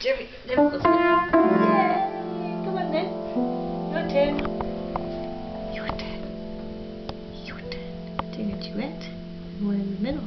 Jimmy, Jimmy, let's go. Yay! Come on, then. Your turn. Your turn. Your turn. Doing a duet. One in the middle.